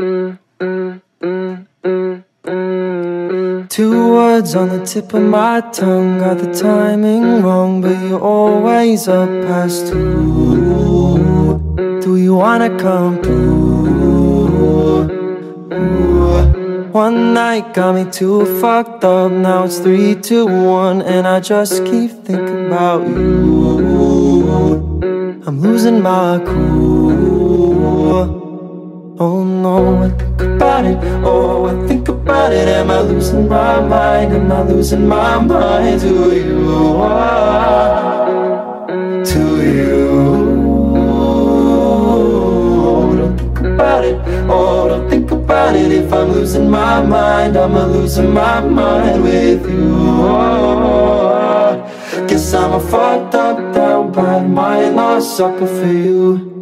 Two words on the tip of my tongue Got the timing wrong But you're always up past two Do you wanna come through? One night got me too fucked up Now it's three, two, one And I just keep thinking about you I'm losing my cool Oh no, I think about it. Oh, I think about it. Am I losing my mind? Am I losing my mind to you? to you. Oh, don't think about it. Oh, don't think about it. If I'm losing my mind I'm a losing my mind with you. Oh, Guess I'm a fucked up, down bad mind Lost sucker for you